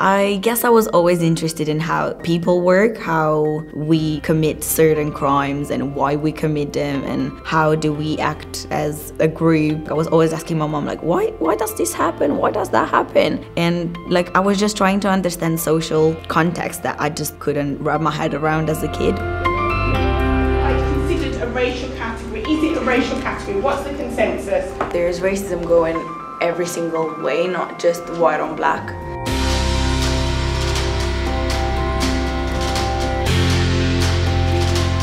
I guess I was always interested in how people work, how we commit certain crimes and why we commit them and how do we act as a group. I was always asking my mom like why why does this happen? Why does that happen? And like I was just trying to understand social context that I just couldn't wrap my head around as a kid. Like considered a racial category. Is it a racial category? What's the consensus? There's racism going every single way, not just white on black.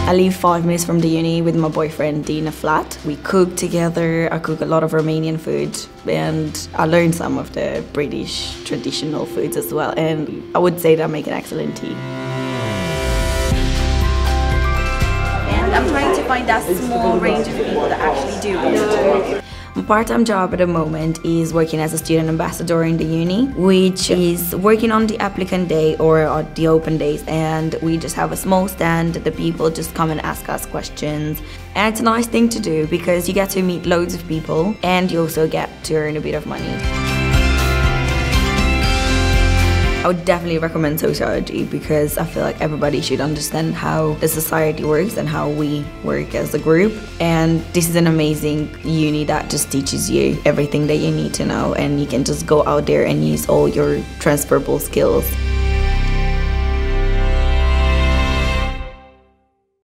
I live five minutes from the uni with my boyfriend Dean a flat. We cook together, I cook a lot of Romanian food and I learn some of the British traditional foods as well and I would say that I make an excellent tea. And I'm trying to find that small range of people that actually do it. Part-time job at the moment is working as a student ambassador in the uni, which is working on the applicant day or on the open days and we just have a small stand, the people just come and ask us questions. And it's a nice thing to do because you get to meet loads of people and you also get to earn a bit of money. I would definitely recommend sociology because I feel like everybody should understand how the society works and how we work as a group. And this is an amazing uni that just teaches you everything that you need to know, and you can just go out there and use all your transferable skills.